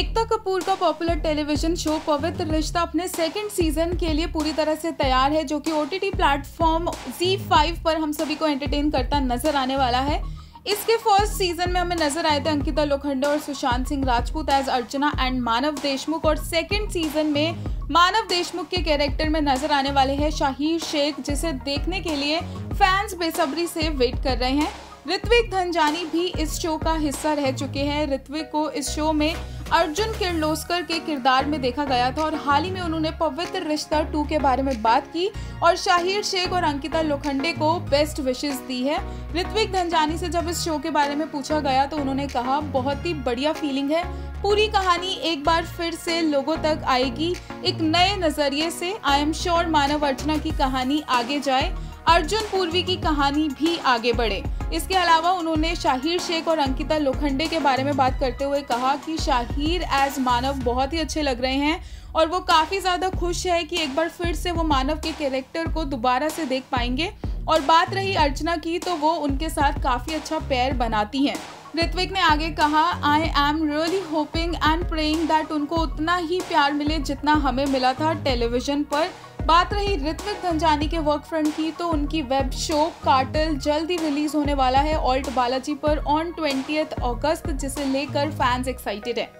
एकता कपूर का popular television show पवित्र रिश्ता अपने सेकंड सीज़न के लिए पूरी तरह से तैयार है, जो कि ओ टी प्लेटफॉर्म Z5 पर हम सभी को एंटरटेन करता नज़र आने वाला है। इसके फ़र्स्ट सीज़न में हमें नज़र आए थे अंकिता लोखंडे और सुशांत सिंह राजपूत एज अर्चना एंड मानव देशमुख, और सेकंड सीज़न में मानव देशमुख के कैरेक्टर में नज़र आने वाले हैं शाहिर शेख, जिसे देखने के लिए फैंस बेसब्री से वेट कर रहे हैं। ऋत्विक धनजानी भी इस शो का हिस्सा रह चुके हैं। ऋत्विक को इस शो में अर्जुन किर्लोस्कर के किरदार में देखा गया था और हाल ही में उन्होंने पवित्र रिश्ता टू के बारे में बात की और शाहिर शेख और अंकिता लोखंडे को बेस्ट विशेष दी है। ऋत्विक धनजानी से जब इस शो के बारे में पूछा गया तो उन्होंने कहा, बहुत ही बढ़िया फीलिंग है। पूरी कहानी एक बार फिर से लोगों तक आएगी। एक नए नज़रिए से आई एम श्योर मानव अर्चना की कहानी आगे जाए। अर्जुन पूर्वी की कहानी भी आगे बढ़े। इसके अलावा उन्होंने शाहिर शेख और अंकिता लोखंडे के बारे में बात करते हुए कहा कि शाहिर एज मानव बहुत ही अच्छे लग रहे हैं और वो काफ़ी ज़्यादा खुश है कि एक बार फिर से वो मानव के कैरेक्टर को दोबारा से देख पाएँगे। और बात रही अर्चना की तो वो उनके साथ काफ़ी अच्छा पैर बनाती हैं। ऋत्विक ने आगे कहा I am really hoping and praying that उनको उतना ही प्यार मिले जितना हमें मिला था टेलीविज़न पर। बात रही ऋत्विक धनजानी के वर्क फ्रंट की तो उनकी वेब शो कार्टल जल्द ही रिलीज़ होने वाला है ऑल्ट बालाजी पर ऑन ट्वेंटी अगस्त जिसे लेकर फैंस एक्साइटेड है।